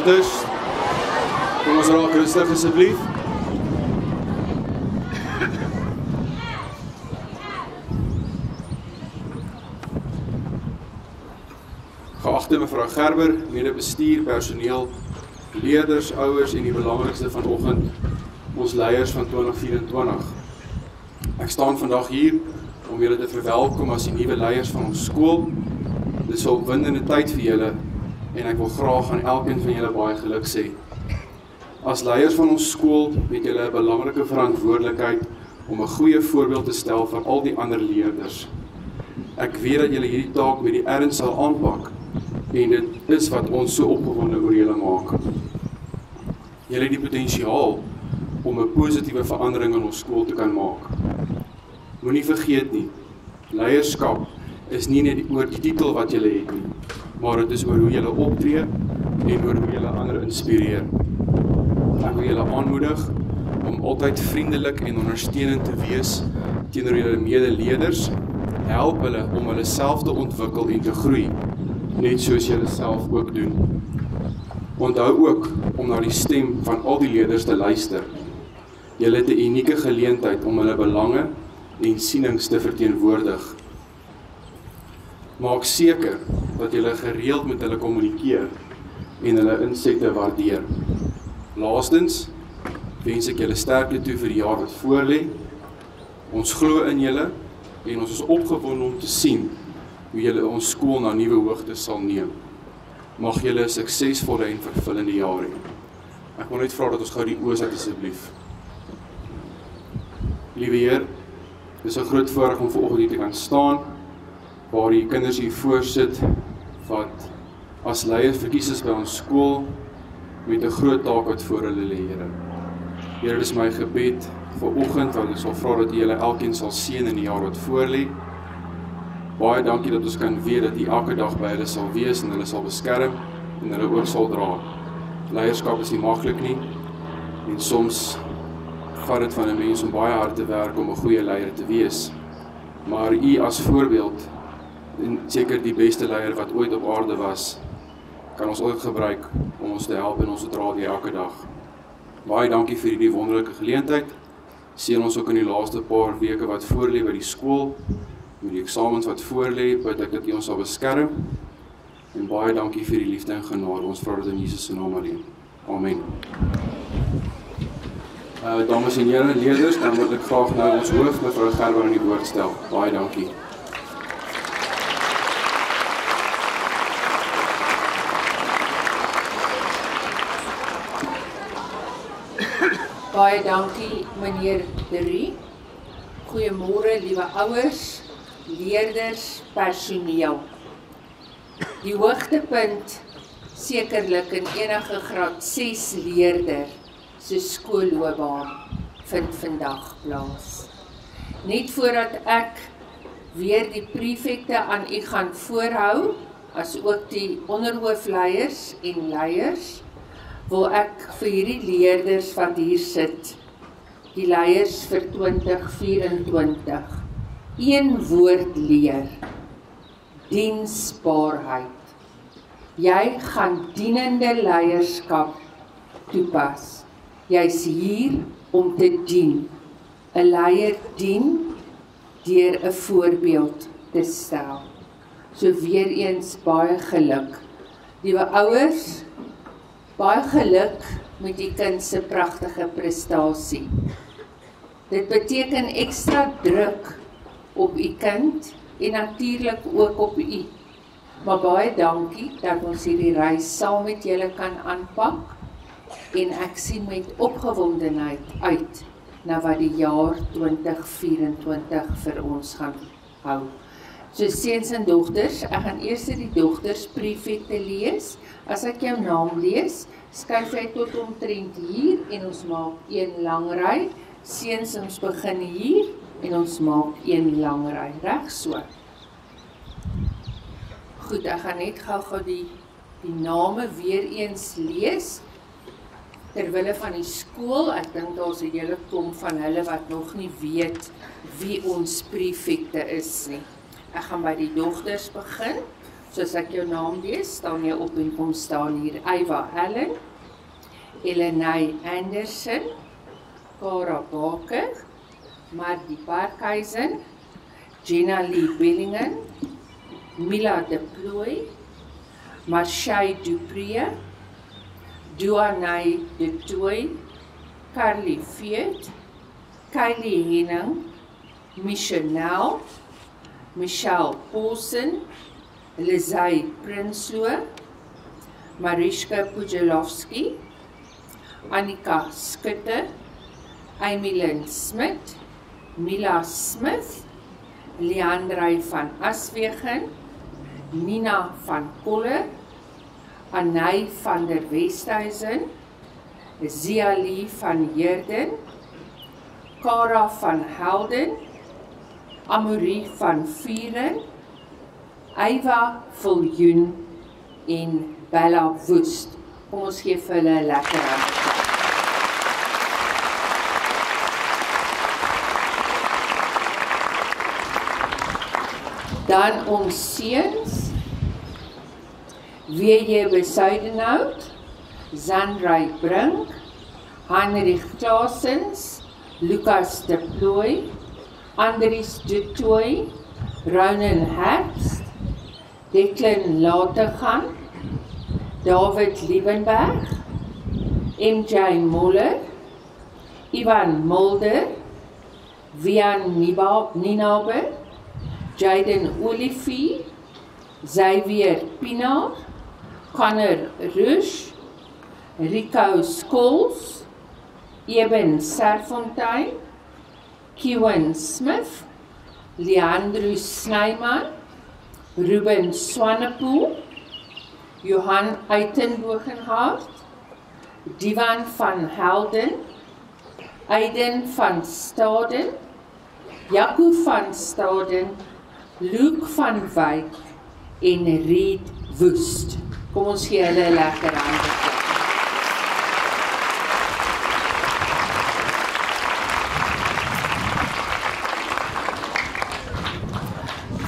Dogters. Kom ons raak rustig asseblief. Geagte mevrou Gerber, mede-bestuur, personeel, leerders, ouers en die belangrikste vanoggend, ons leiers van 2024. Ek staan vandag hier om julle te verwelkom as die nuwe leiers van ons skool. Dit is 'n opwindende tyd vir julle en ek wil graag aan elkeen van julle baie geluk sê. As leiers van ons skool het julle 'n belangrike verantwoordelikheid om 'n goeie voorbeeld te stel vir al die ander leerders. Ek weet dat julle hierdie taak met die erns sal aanpak en dit is wat ons so opgewonde oor julle maak. Julle het die potensiaal om 'n positiewe verandering in ons skool te kan maak. Moenie vergeet nie, leierskap is nie net oor die titel wat jy het nie, maar dit is oor hoe jy optree en oor hoe jy ander inspireer. Ek wil julle aanmoedig om altyd vriendelik en ondersteunend te wees teenoor julle medeleerders. Help hulle om hulle self te ontwikkel en te groei net soos julle self ook doen. Onthou ook om na die stem van al die leerders te luister. Julle het 'n unieke geleentheid om hulle belange en sienings te verteenwoordig. Maak seker dat julle gereeld met hulle kommunikeer en hulle insette waardeer. Laastens wens ek julle sterkte toe vir die jaar wat voorlê. Ons glo in julle en ons is opgewonde om te sien hoe julle ons skool na nuwe hoogtes sal neem. Mag julle 'n suksesvolle en vervullende jaar hê. Ek wil net vra dat ons gou die oë sit asseblief. Liewe Heer, dis 'n groot voorreg om vanoggend hier te kan staan waar die kinders hier voorsit wat as leiers verkies is by ons skool met 'n groot taak wat voor hulle lê, Here. Here, dis my gebed vir oggend wat ek sal vra dat U julle elkeen sal seën in die jaar wat voorlê. Baie dankie dat ons kan weet dat U elke dag by hulle sal wees en hulle sal beskerm en hulle ook sal dra. Leierskap is nie maklik nie. En soms vat dit van 'n mens om baie hard te werk om 'n goeie leier te wees. Maar U as voorbeeld en seker die beste leier wat ooit op aarde was, kan ons ooit gebruik om ons te help en ons te dra die elke dag. Baie dankie vir hierdie wonderlike geleentheid. Seën ons ook in die laaste paar weke wat voorlê by die skool met die eksamens wat voorlê, bid ek dat U ons sal beskerm. En baie dankie vir die liefde en genade. Ons vra dit in Jesus se naam alleen. Amen. Uh dames en here, leerders, dan wil ek graag nou ons hoof mevrou Gerber aan die woord stel. Baie dankie. Baie dankie meneer Derie. Goeiemôre liewe ouers, leerders, personeel. Die hoogtepunt sekerlik in enige graad 6 leerder se skoolloopbaan vind vandag plaas. Net voordat ek weer die prefekte aan u gaan voorhou, as ook die onderhoofleiers en leiers, wil ek vir hierdie leerders wat hier sit, die leiers vir 2024 een woord leer. Diensbaarheid. Jy gaan dienende leierskap toepas. Jy's hier om te dien. 'n Leier dien deur 'n voorbeeld te stel. So weer eens baie geluk. Liewe ouers, baie geluk met die kind se pragtige prestasie. Dit beteken ekstra druk op u kind en natuurlik ook op u. Maar baie dankie dat ons hierdie reis saam met julle kan aanpak en ek sien met opgewondenheid uit na wat die jaar 2024 vir ons gaan hou. So seuns en dogters, ek gaan eers die dogters prefekte lees. As ek jou naam lees, skuif jy tot omtrent hier en ons maak een lang ry. Seuns, ons begin hier en ons maak een lang ry reg so. Goed, ek gaan net gou-gou die die name weer eens lees terwille van die skool. Ek dink daar's 'n hele klomp van hulle wat nog nie weet wie ons prefekte is nie. Ek gaan by die dogters begin. soos ek jou naam lees, staan jy op en kom staan hier. Eywa Allen, Elenay Anderson, Cora Baker, Marty Parkhuizen, Jenna Lee Bellingen, Mila De Plooi, Marshai Dupree, Duanay De Tooi, Carly Veet, Kylie Henning, Michelle, Michelle Paulsen, Lizay Prinsloo, Mariska Pujalowski, Annika Skutte, Amy Lynn Smit, Mila Smith, Leandrey van Aswegen, Nina van Kolle, Anay van der Westhuizen, Ziali van Heerden, Kara van Helden, Amorie van Vieren, Eywa Viljoen en Bella Woest. Kom ons gee vir hulle 'n lekker hand. Dan ons seuns W.J. Besuidenhout, Zandray Brink, Heinrich Klaasens, Lukas de Plooi, Andries de Tooi, Ronan Herbst, Declan Lategan, David Liebenberg, MJ Moller, Ivan Mulder, Vian Ninaber, Jaden Olifie, Xavier Pinaar, Connor Rush, Rico Scholes, Eben Serfontein, Kewan Smith, Leandro Snyman, Ruben Swanepoel, Johan Uitenbogenhart, Divan van Helden, Aiden van Staden, Jaco van Staden, Luke van Wyk en Reed Woest. Kom ons gee hulle 'n lekker hande.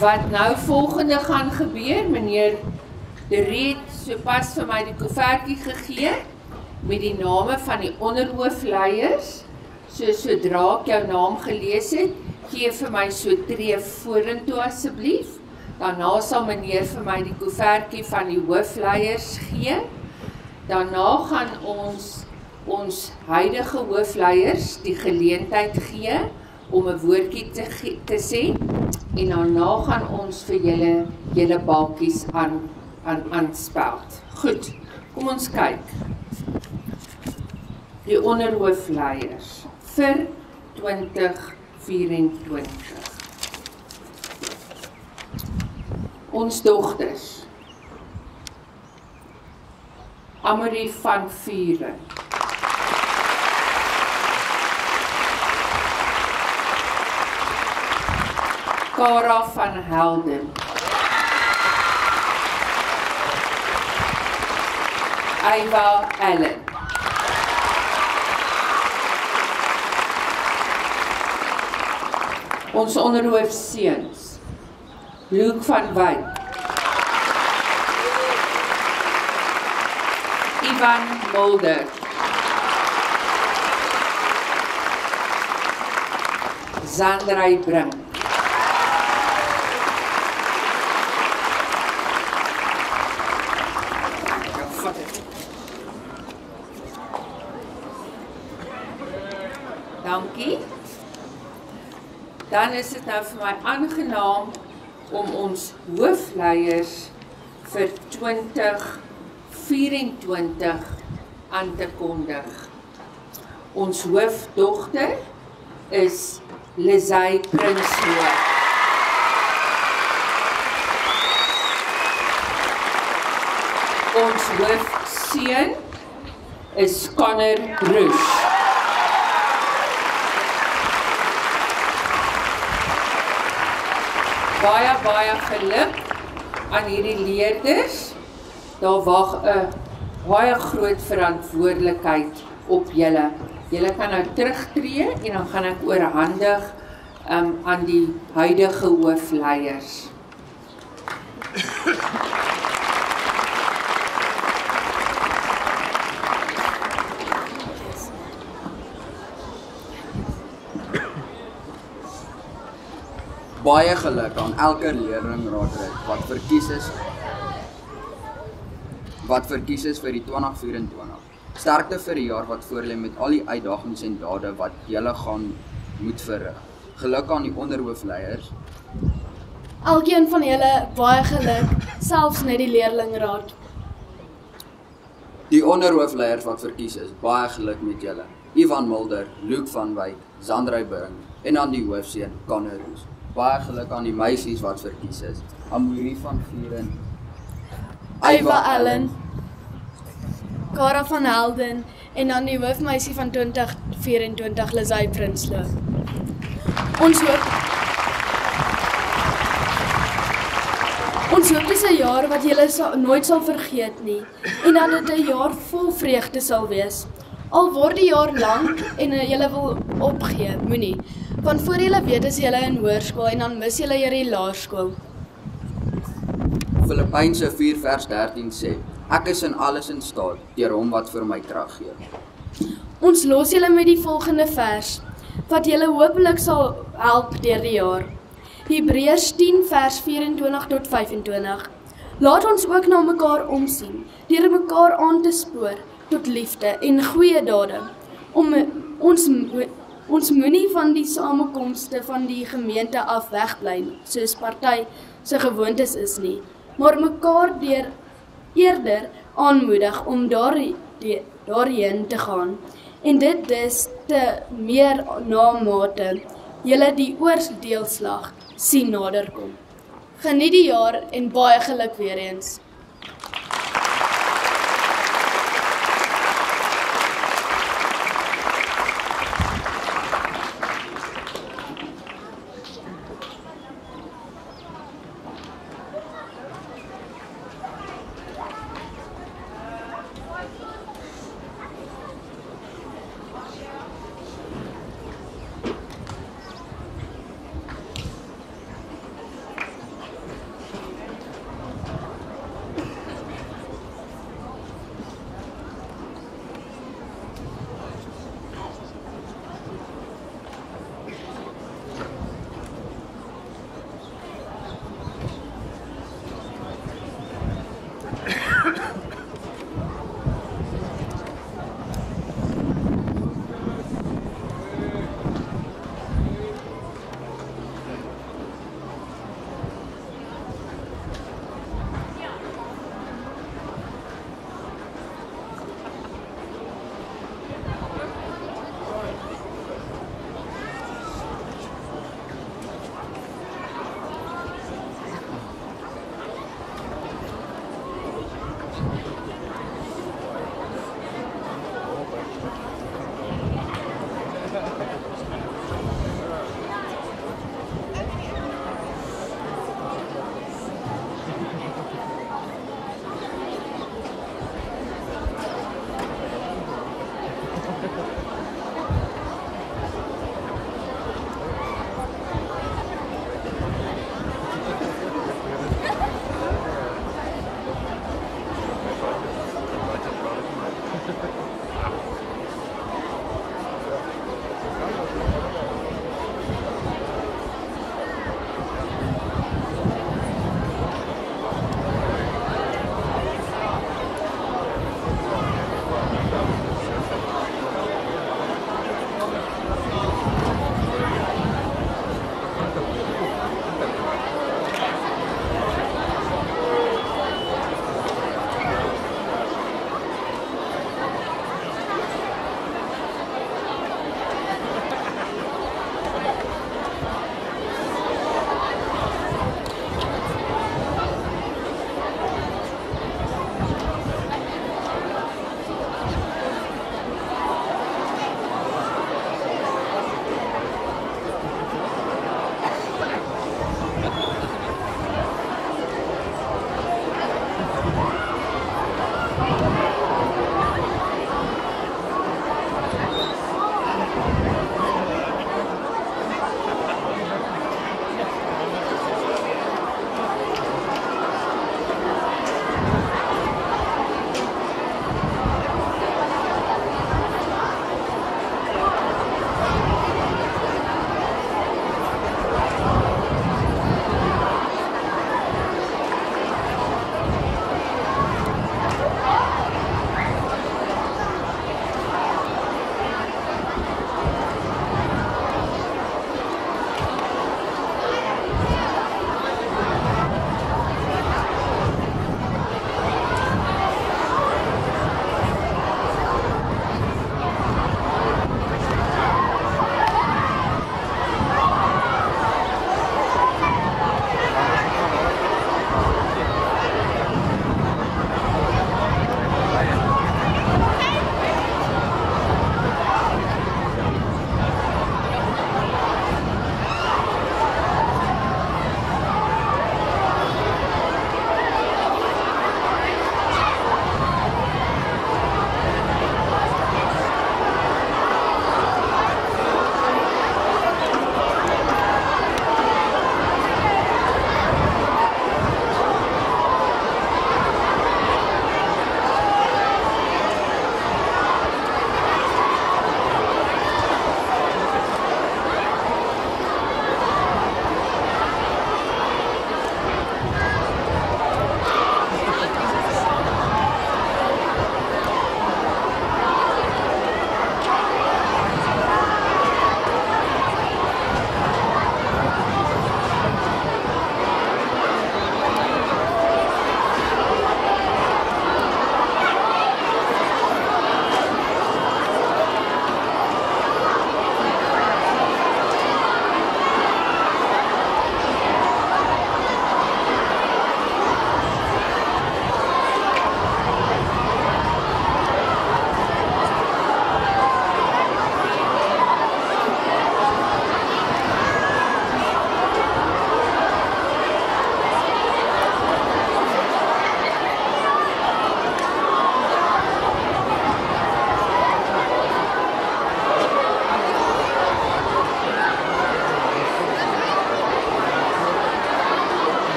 Wat nou volgende gaan gebeur, meneer De Reed sopas vir my die koevertjie gegee met die name van die onderhoofleiers. So sodra ek jou naam gelees het, gee vir my so tree vorentoe asseblief. Daarna sal meneer vir my die koevertjie van die hoofleiers gee. Daarna gaan ons ons huidige hoofleiers die geleentheid gee om 'n woordjie te te sê en daarna gaan ons vir julle julle balkies aan aan aanspeld. Goed. Kom ons kyk. Die onderhoofleiers vir 2024. Ons dogters. Amory van Vuren. Kara van Helden. Eva Allen. Ons onderhoof seuns. Luke van Wyk. Ivan Mulder. Zandray Brink. Dankie. Dan is dit nou vir my aangenaam om ons hoofleiers vir 2024 aan te kondig. Ons hoofdogter is Lizay Prinsloo. Ons hoofseun is Connor Bruce. Baie baie geluk aan hierdie leerders. Daar wag 'n baie groot verantwoordelikheid op julle. Julle kan nou terugtreë en dan gaan ek oorhandig um, aan die huidige hoofleiers. Baie geluk aan elke leerlingraadlid wat verkies is wat verkies is vir die 2024. Sterkte vir die jaar wat voorlê met al die uitdagings en dade wat julle gaan moet verrig. Geluk aan die onderhoofleiers Elkeen van julle baie geluk, selfs net die leerlingraad. Die onderhoofleiers wat verkies is, baie geluk met julle. Ivan Mulder, Luke van Wyk, Zandrey Burn en aan die hoofseun Kanneroos. Baie geluk aan die meisies wat verkies is. Amorie van Vuren, Eva Allen, Cara van Helden en dan die hoofmeisie van 2024 Lizay Prinsloo. Ons hoop Ons hoop dit is 'n jaar wat julle nooit sal vergeet nie en dat dit 'n jaar vol vreugde sal wees. Al word die jaar lank en julle wil opgee, moenie. Want voor julle weet is julle in hoërskool en dan mis julle hierdie laerskool. Filippense 4 vers 13 sê: Ek is in alles in staat deur hom wat vir my krag gee. Ons los julle met die volgende vers wat julle hopelik sal help deur die jaar. Hebreërs 10 vers 24 tot 25. Laat ons ook na mekaar omsien, deur mekaar aan te spoor tot liefde en goeie dade. Om ons ons moenie van die samekomste van die gemeente af wegbly soos party se gewoontes is nie, maar mekaar deur eerder aanmoedig om daar daarheen te gaan en dit dis te meer na mate julle die oordeelslag sien naderkom. Geniet die jaar en baie geluk weer eens.